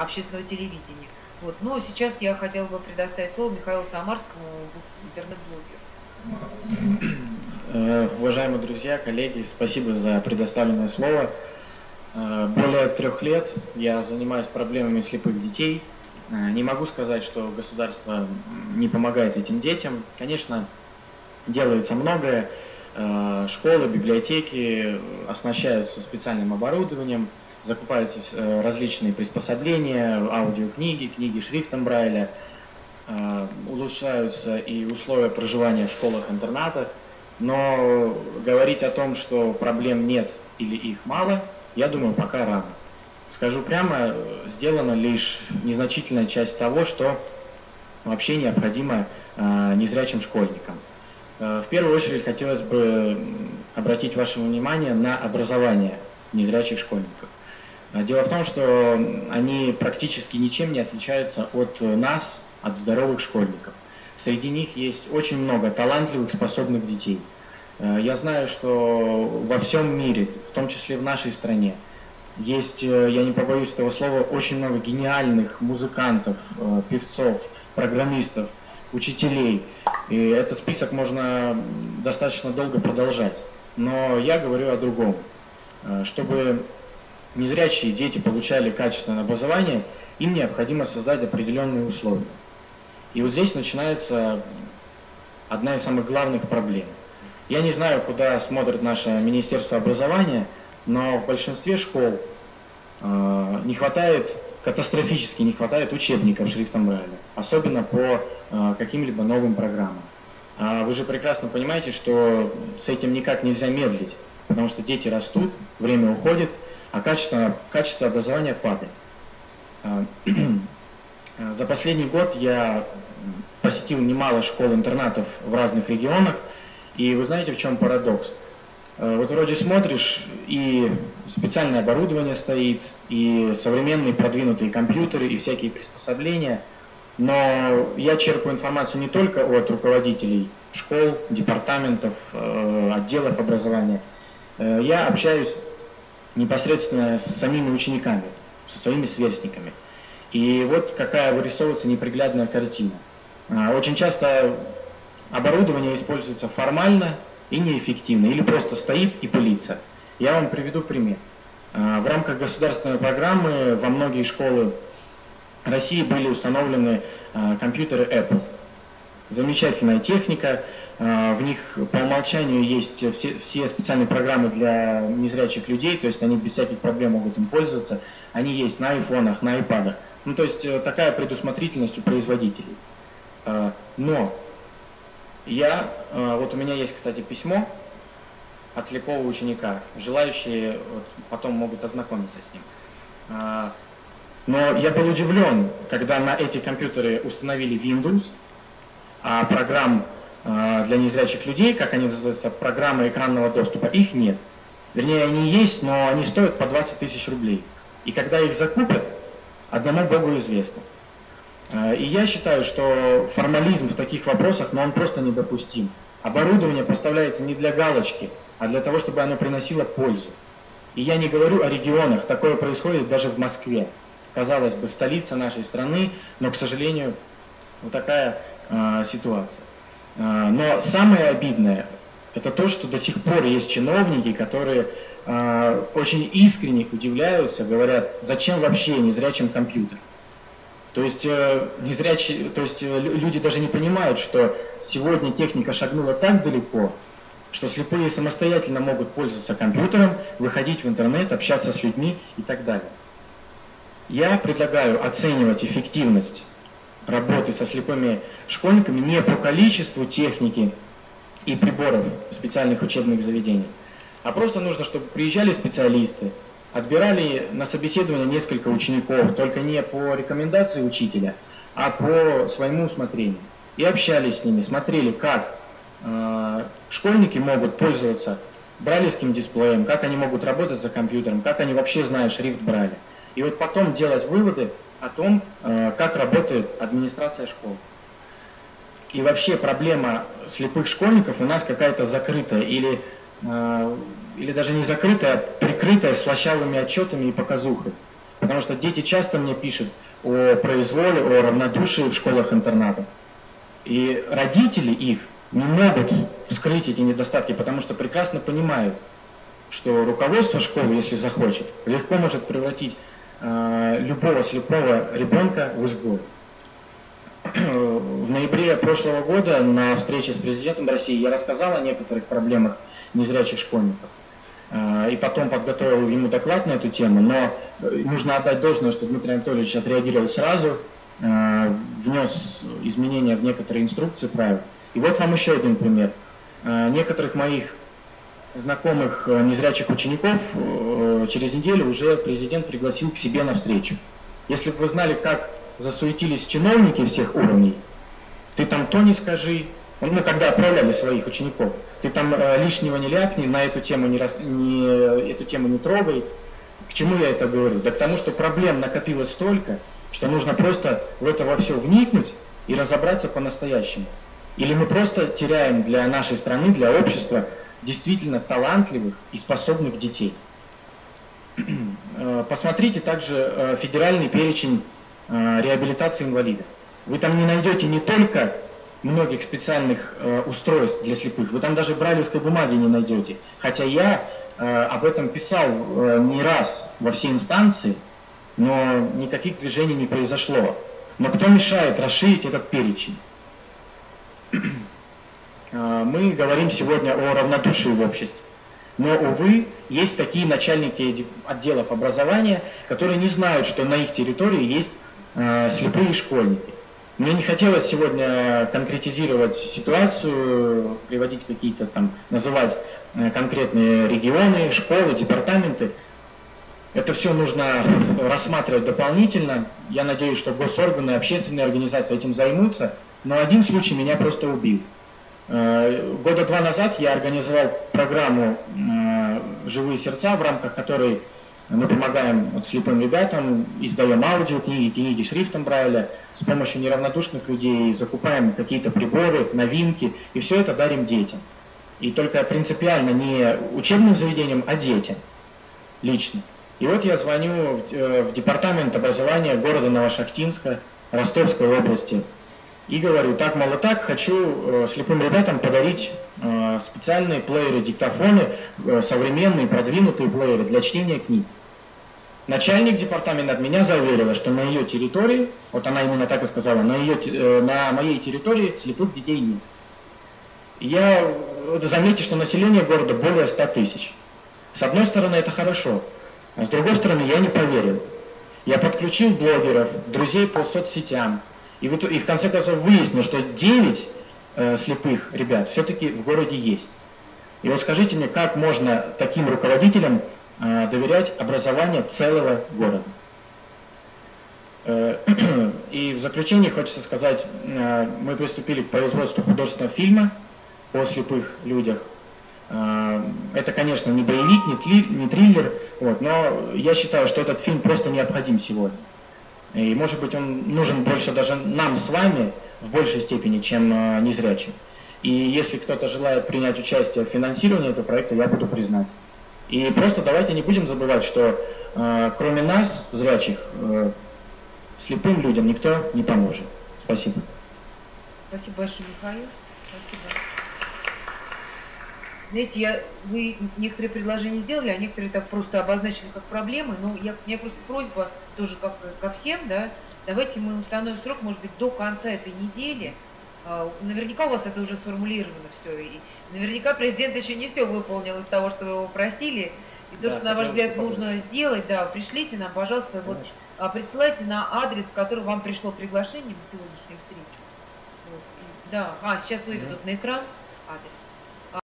общественного телевидения. Вот. Но сейчас я хотела бы предоставить слово Михаилу Самарскому, интернет-блогеру. Э, уважаемые друзья, коллеги, спасибо за предоставленное слово. Э, более трех лет я занимаюсь проблемами слепых детей. Э, не могу сказать, что государство не помогает этим детям. Конечно, делается многое. Школы, библиотеки оснащаются специальным оборудованием – закупаются э, различные приспособления, аудиокниги, книги шрифтом Брайля, э, улучшаются и условия проживания в школах-интернатах, но говорить о том, что проблем нет или их мало, я думаю, пока рано. Скажу прямо, сделана лишь незначительная часть того, что вообще необходимо э, незрячим школьникам. В первую очередь хотелось бы обратить ваше внимание на образование незрячих школьников. А дело в том, что они практически ничем не отличаются от нас, от здоровых школьников. Среди них есть очень много талантливых, способных детей. Э, я знаю, что во всем мире, в том числе в нашей стране, есть, э, я не побоюсь этого слова, очень много гениальных музыкантов, э, певцов, программистов, учителей. И этот список можно достаточно долго продолжать. Но я говорю о другом. Чтобы незрячие дети получали качественное образование, им необходимо создать определенные условия. И вот здесь начинается одна из самых главных проблем. Я не знаю, куда смотрит наше Министерство образования, но в большинстве школ э, не хватает, катастрофически не хватает учебников шрифтом Брайля, особенно по э, каким-либо новым программам. А вы же прекрасно понимаете, что с этим никак нельзя медлить, потому что дети растут, время уходит, а качество, качество образования падает. А, за последний год я посетил немало школ-интернатов в разных регионах, и вы знаете, в чем парадокс? А, вот вроде смотришь, и специальное оборудование стоит, и современные продвинутые компьютеры, и всякие приспособления, но я черпаю информацию не только от руководителей школ, департаментов, э, отделов образования. Э, я общаюсь непосредственно с самими учениками, со своими сверстниками. И вот какая вырисовывается неприглядная картина. А, очень часто оборудование используется формально и неэффективно, или просто стоит и пылится. Я вам приведу пример. А, в рамках государственной программы во многие школы России были установлены а, компьютеры Apple. Замечательная техника, а, в них по умолчанию есть все, все специальные программы для незрячих людей, то есть они без всяких проблем могут им пользоваться. Они есть на айфонах, на айпадах. Ну, то есть э, такая предусмотрительность у производителей. А, но я, а, вот у меня есть, кстати, письмо от слепого ученика. Желающие вот, потом могут ознакомиться с ним. Но я был удивлен, когда на эти компьютеры установили Windows, программ а, для незрячих людей, как они называются, программы экранного доступа, их нет. Вернее, они есть, но они стоят по 20 тысяч рублей. И когда их закупят, одному Богу известно. А, и я считаю, что формализм в таких вопросах, но он просто недопустим. Оборудование поставляется не для галочки, а для того, чтобы оно приносило пользу. И я не говорю о регионах, такое происходит даже в Москве. Казалось бы, столица нашей страны, но, к сожалению, вот такая э, ситуация. А, но самое обидное, это то, что до сих пор есть чиновники, которые э, очень искренне удивляются, говорят, зачем вообще незрячим компьютер. То есть, э, незрячие, то есть э, люди даже не понимают, что сегодня техника шагнула так далеко, что слепые самостоятельно могут пользоваться компьютером, выходить в интернет, общаться с людьми и так далее. Я предлагаю оценивать эффективность работы со слепыми школьниками не по количеству техники и приборов специальных учебных заведений, а просто нужно, чтобы приезжали специалисты, отбирали на собеседование несколько учеников, только не по рекомендации учителя, а по своему усмотрению. И общались с ними, смотрели, как э, школьники могут пользоваться брайлевским дисплеем, как они могут работать за компьютером, как они вообще знают шрифт Брайля. И вот потом делать выводы, о том, э, как работает администрация школ. И вообще проблема слепых школьников у нас какая-то закрытая или, э, или даже не закрытая, а прикрытая слащавыми отчетами и показухой. Потому что дети часто мне пишут о произволе, о равнодушии в школах-интернатах. И родители их не могут вскрыть эти недостатки, потому что прекрасно понимают, что руководство школы, если захочет, легко может превратить любого слепого ребенка в изгой. В ноябре прошлого года на встрече с президентом России я рассказал о некоторых проблемах незрячих школьников. Э, и потом подготовил ему доклад на эту тему, но э, нужно отдать должное, что Дмитрий Анатольевич отреагировал сразу, э, внес изменения в некоторые инструкции правил. И вот вам еще один пример. Некоторых моих знакомых незрячих учеников через неделю уже президент пригласил к себе на встречу. Если бы вы знали, как засуетились чиновники всех уровней, ты там то не скажи, ну, когда отправляли своих учеников, ты там э, лишнего не ляпни, на эту тему не, рас, не, эту тему не трогай. К чему я это говорю? Да к тому, что проблем накопилось столько, что нужно просто в это во все вникнуть и разобраться по-настоящему. Или мы просто теряем для нашей страны, для общества действительно талантливых и способных детей. Э, посмотрите также э, федеральный перечень э, реабилитации инвалидов. Вы там не найдете не только многих специальных устройств для слепых. Вы там даже брайлевской бумаги не найдете. Хотя я об этом писал не раз во все инстанции, но никаких движений не произошло. Но кто мешает расширить этот перечень? Э, мы говорим сегодня о равнодушии в обществе. Но, увы, есть такие начальники отделов образования, которые не знают, что на их территории есть э, слепые школьники. Мне не хотелось сегодня конкретизировать ситуацию, приводить какие-то там, называть э, конкретные регионы, школы, департаменты. Это все нужно рассматривать дополнительно. Я надеюсь, что госорганы, общественные организации этим займутся. Но один случай меня просто убил. Э, года два назад я организовал программу э, «Живые сердца», в рамках которой мы помогаем вот слепым ребятам, издаем аудиокниги, книги шрифтом Брайля, с помощью неравнодушных людей закупаем какие-то приборы, новинки, и все это дарим детям. И только принципиально не учебным заведениям, а детям лично. И вот я звоню в, э, в департамент образования города Новошахтинска, Ростовской области, и говорю, так, мало так, хочу э, слепым ребятам подарить э, специальные плееры, диктофоны, э, современные, продвинутые плееры для чтения книг. Начальник департамента от меня заверила, что на ее территории, вот она именно так и сказала, на, ее, э, на моей территории слепых детей нет. Я, заметьте, что население города более 100 тысяч. С одной стороны, это хорошо, а с другой стороны, я не поверил. Я подключил блогеров, друзей по соцсетям, и в, и в конце концов выяснил, что 9 э, слепых ребят все-таки в городе есть. И вот скажите мне, как можно таким руководителям Э, доверять образованию целого города. Э, и в заключение хочется сказать, э, мы приступили к производству художественного фильма о слепых людях. Это, конечно, не боевик, не, триллер, вот, но я считаю, что этот фильм просто необходим сегодня. И, может быть, он нужен больше даже нам с вами в большей степени, чем незрячим. И если кто-то желает принять участие в финансировании этого проекта, я буду признать. И просто давайте не будем забывать, что э, кроме нас, зрячих, э, слепым людям никто не поможет. Спасибо. Спасибо большое, Михаил. Спасибо. Знаете, я, вы некоторые предложения сделали, а некоторые так просто обозначили как проблемы. Но я, у меня просто просьба тоже как, ко всем, да, давайте мы установим срок, может быть, до конца этой недели, а, наверняка у вас это уже сформулировано все. И наверняка президент еще не все выполнил из того, что вы его просили. И то, да, что, на ваш взгляд, нужно сделать, да, пришлите нам, пожалуйста, Конечно. вот, а, присылайте на адрес, который вам пришло приглашение на сегодняшнюю встречу. Вот. И, да, а, сейчас выведут mm-hmm. на экран адрес.